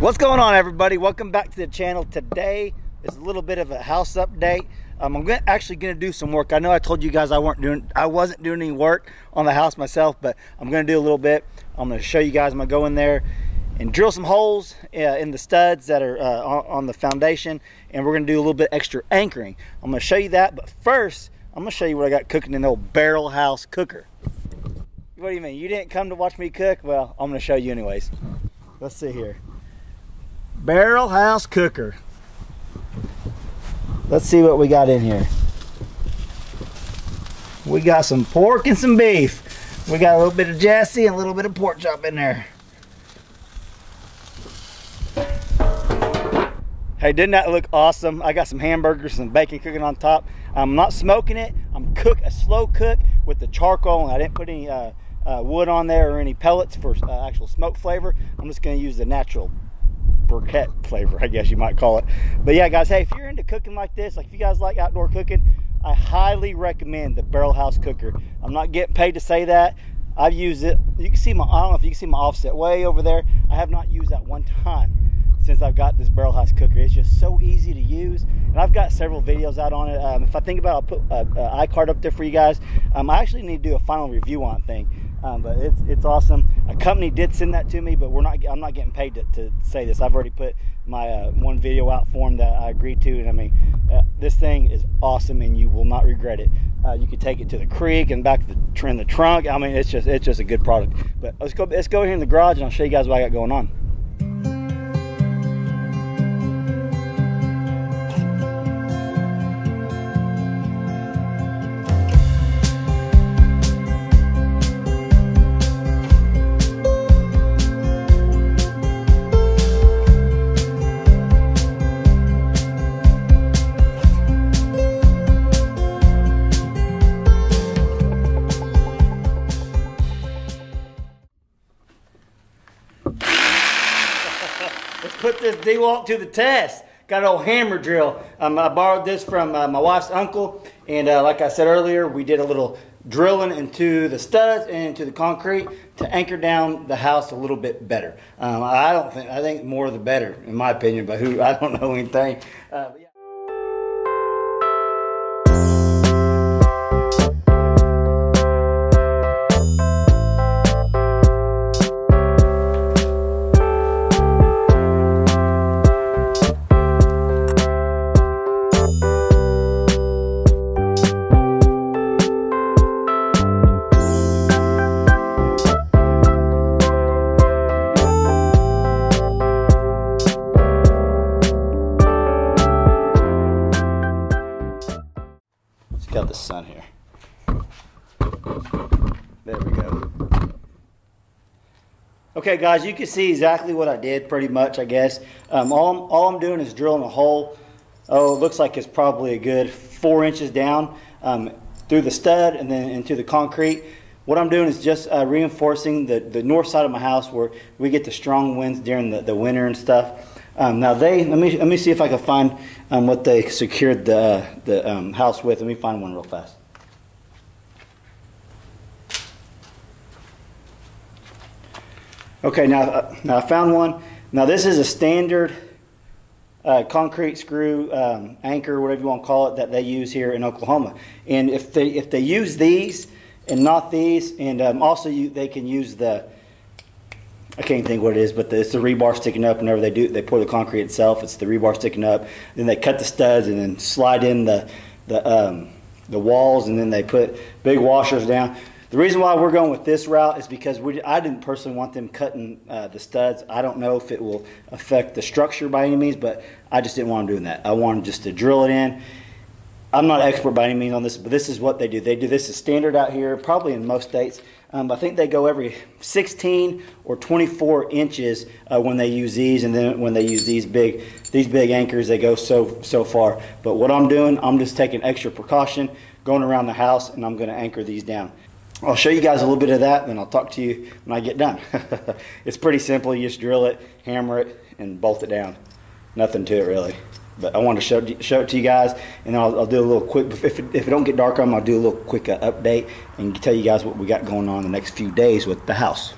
What's going on everybody? Welcome back to the channel. Today is a little bit of a house update. Um, I'm gonna, actually going to do some work. I know I told you guys I weren't doing, I wasn't doing any work on the house myself, but I'm going to do a little bit. I'm going to show you guys. I'm going to go in there and drill some holes uh, in the studs that are uh, on, on, the foundation, and we're going to do a little bit extra anchoring. I'm going to show you that, but first I'm going to show you what I got cooking in the old barrel house cooker. What do you mean? You didn't come to watch me cook? Well, I'm going to show you anyways. Let's see here. Barrel house cooker. Let's see what we got in here. We got some pork and some beef. We got a little bit of Jesse and a little bit of pork chop in there. Hey, didn't that look awesome? I got some hamburgers and bacon cooking on top. I'm not smoking it. I'm cook a slow cook with the charcoal. I didn't put any uh, uh, wood on there or any pellets for uh, actual smoke flavor. I'm just going to use the natural briquette flavor, I guess you might call it. But yeah, guys, hey, if you're into cooking like this, like if you guys like outdoor cooking, I highly recommend the Barrel House Cooker. I'm not getting paid to say that. I've used it. You can see my, I don't know if you can see my offset way over there. I have not used that one time since I've got this Barrel House Cooker. It's just so easy to use. And I've got several videos out on it. Um, if I think about it, I'll put an iCard up there for you guys. Um, I actually need to do a final review on thing. Um, but it's it's awesome. A company did send that to me, but we're not. I'm not getting paid to, to say this. I've already put my uh, one video out for them that I agreed to, and I mean, uh, this thing is awesome, and you will not regret it. Uh, you can take it to the creek and back to the, in the trunk. I mean, it's just it's just a good product. But let's go let's go here in the garage, and I'll show you guys what I got going on. This DeWalt to the test. Got an old hammer drill. Um, I borrowed this from uh, my wife's uncle, and uh, like I said earlier, we did a little drilling into the studs and into the concrete to anchor down the house a little bit better. Um, I don't think I think more the better, in my opinion, but who I don't know anything. Uh, got the sun here. There we go. Okay, guys, you can see exactly what I did pretty much, I guess. Um, all, I'm, all I'm doing is drilling a hole. Oh, it looks like it's probably a good four inches down um, through the stud and then into the concrete. What I'm doing is just uh, reinforcing the, the north side of my house where we get the strong winds during the, the winter and stuff. Um, now they let me let me see if I can find um, what they secured the the um, house with. Let me find one real fast. Okay, now uh, now I found one. Now this is a standard uh, concrete screw um, anchor, whatever you want to call it, that they use here in Oklahoma. And if they if they use these and not these, and um, also you, they can use the I can't think what it is, but the, it's the rebar sticking up. Whenever they do, they pour the concrete itself. It's the rebar sticking up. Then they cut the studs and then slide in the the um, the walls, and then they put big washers down. The reason why we're going with this route is because we, I didn't personally want them cutting uh, the studs. I don't know if it will affect the structure by any means, but I just didn't want them doing that. I wanted just to drill it in. I'm not an expert by any means on this, but this is what they do. They do this is standard out here, probably in most states. Um, I think they go every 16 or 24 inches uh, when they use these, and then when they use these big these big anchors, they go so so far. But what I'm doing, I'm just taking extra precaution, going around the house, and I'm going to anchor these down. I'll show you guys a little bit of that, then I'll talk to you when I get done. it's pretty simple. You just drill it, hammer it, and bolt it down. Nothing to it really. But I wanted to show, show it to you guys, and I'll, I'll do a little quick. If it, if it don't get dark on, I'll do a little quick uh, update and tell you guys what we got going on the next few days with the house.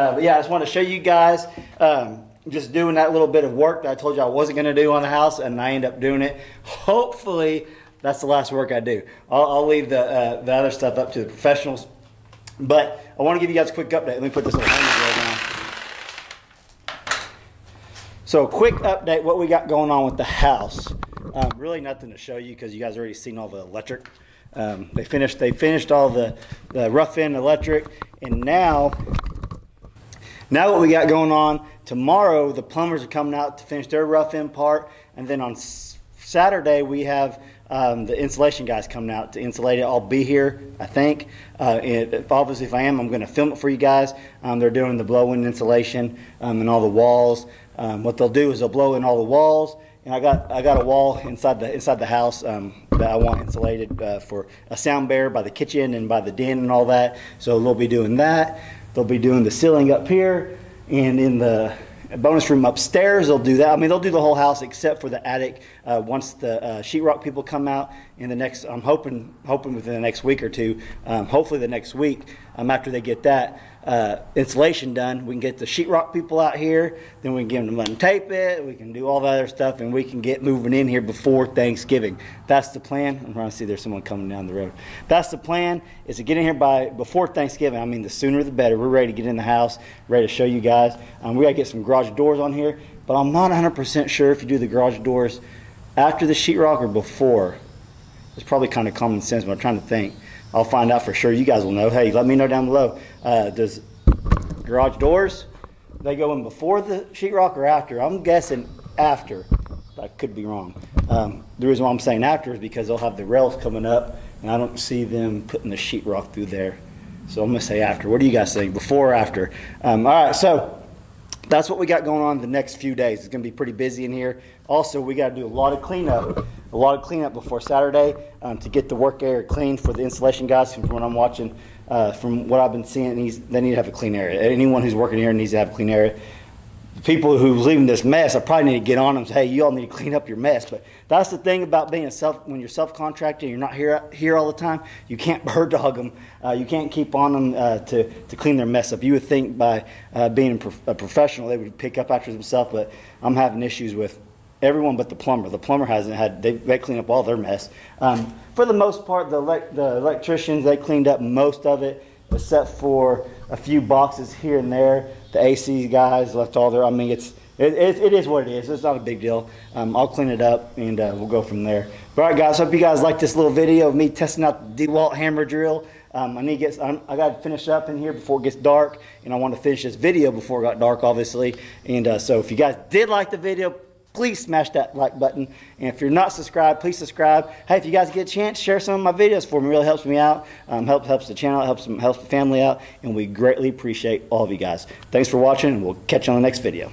Uh, but yeah, I just want to show you guys um, just doing that little bit of work that I told you I wasn't going to do on the house, and I end up doing it. Hopefully, that's the last work I do. I'll, I'll leave the, uh, the other stuff up to the professionals. But I want to give you guys a quick update. Let me put this on. So, quick update what we got going on with the house. Um, really nothing to show you because you guys already seen all the electric. Um, they finished they finished all the, the rough in electric, and now now what we got going on tomorrow, the plumbers are coming out to finish their rough in part, and then on Saturday we have um, the insulation guys coming out to insulate it. I'll be here, I think. Uh, if, obviously, if I am, I'm going to film it for you guys. Um, they're doing the blow-in insulation um, and all the walls. Um, what they'll do is they'll blow in all the walls, and I got I got a wall inside the inside the house um, that I want insulated uh, for a sound barrier by the kitchen and by the den and all that. So they'll be doing that. They'll be doing the ceiling up here and in the bonus room upstairs. They'll do that. I mean, they'll do the whole house except for the attic. Uh, once the uh, sheetrock people come out in the next, I'm hoping hoping within the next week or two. Um, hopefully the next week um, after they get that uh, insulation done, we can get the sheetrock people out here. Then we can get them to tape it. We can do all the other stuff, and we can get moving in here before Thanksgiving. That's the plan. I'm trying to see there's someone coming down the road. That's the plan is to get in here by before Thanksgiving. I mean, the sooner the better. We're ready to get in the house, ready to show you guys. Um, we got to get some garage doors on here, but I'm not 100% sure if you do the garage doors after the sheetrock or before. It's probably kind of common sense, but I'm trying to think. I'll find out for sure. You guys will know. Hey, let me know down below. Uh, does garage doors, they go in before the sheetrock or after? I'm guessing after. I could be wrong. Um, the reason why I'm saying after is because they'll have the rails coming up, and I don't see them putting the sheetrock through there. So I'm going to say after. What do you guys think? Before or after? Um, all right, so that's what we got going on the next few days. It's going to be pretty busy in here. Also, we got to do a lot of cleanup a lot of cleanup before Saturday um, to get the work area clean for the installation guys. From what I'm watching, uh, from what I've been seeing, they need to have a clean area. Anyone who's working here needs to have a clean area. The people who's leaving this mess, I probably need to get on them and say, hey, you all need to clean up your mess. But that's the thing about being a self, when you're self-contracting, you're not here here all the time. You can't bird dog them. Uh, you can't keep on them uh, to, to clean their mess up. You would think by uh, being a, prof- a professional, they would pick up after themselves, but I'm having issues with everyone but the plumber. The plumber hasn't had, they, they clean up all their mess. Um, for the most part, the, the electricians, they cleaned up most of it, except for a few boxes here and there. The AC guys left all their, I mean, it's, it, it, it is what it is. It's not a big deal. Um, I'll clean it up and uh, we'll go from there. But all right, guys, hope you guys like this little video of me testing out the DeWalt hammer drill. Um, I need to get, I'm, i got to finish up in here before it gets dark, and I want to finish this video before it got dark, obviously. And uh, so, if you guys did like the video, please smash that like button. And if you're not subscribed, please subscribe. Hey, if you guys get a chance, share some of my videos for me. It really helps me out. Um, helps helps the channel, helps helps the family out, and we greatly appreciate all of you guys. Thanks for watching, and we'll catch you on the next video.